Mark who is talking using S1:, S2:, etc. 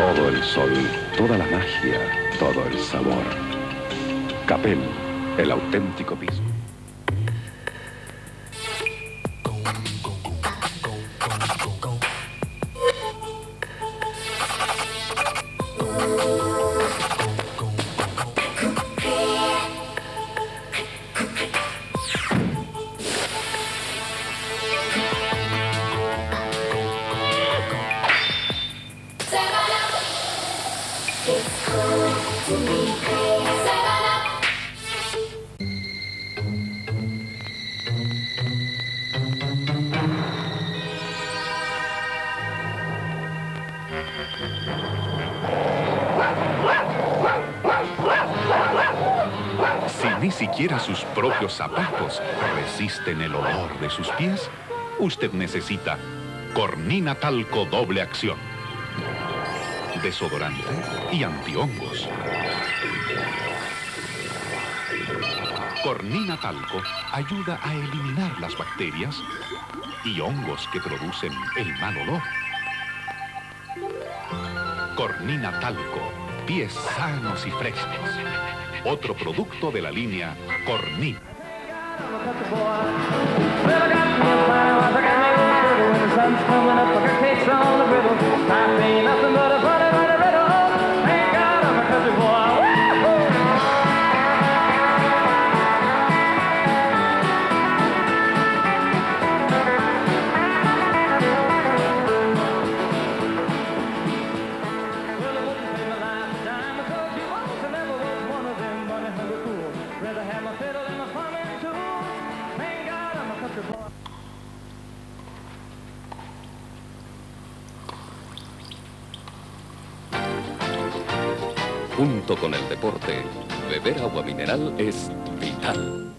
S1: Todo el sol, toda la magia, todo el sabor. Capel, el auténtico pisco.
S2: Si ni siquiera sus propios zapatos resisten el olor de sus pies, usted necesita Cornina Talco Doble Acción. Desodorante y antihongos. Cornina Talco ayuda a eliminar las bacterias y hongos que producen el mal olor. Cornina Talco, pies sanos y frescos. Otro producto de la línea Cornina.
S1: Junto con el deporte, beber agua mineral es vital.